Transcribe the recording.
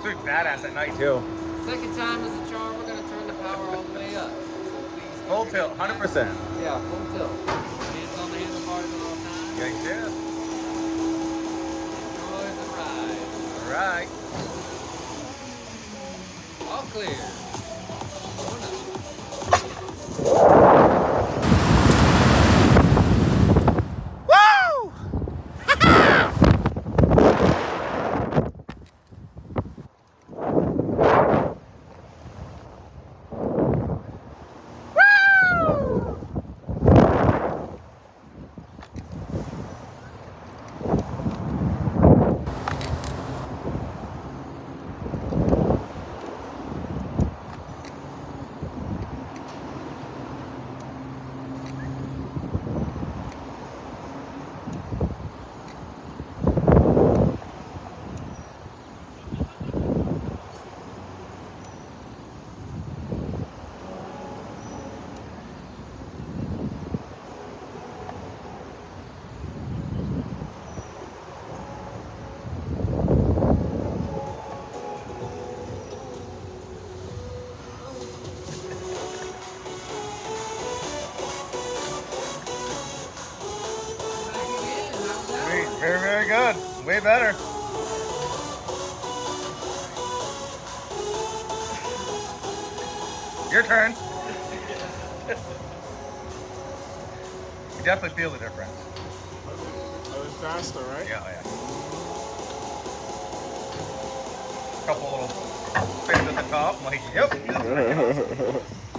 It's really badass at night too. Second time is a charm. We're gonna turn the power all the way up. So. Full tilt, 100%. Yeah, full tilt. Hands on the handlebars at all times. Yeah, yeah. Enjoy the ride. All right. All clear. Very, very good. Way better. Your turn. you definitely feel the difference. A little faster, right? Yeah, yeah. Couple little spins at the top. I'm like, yep.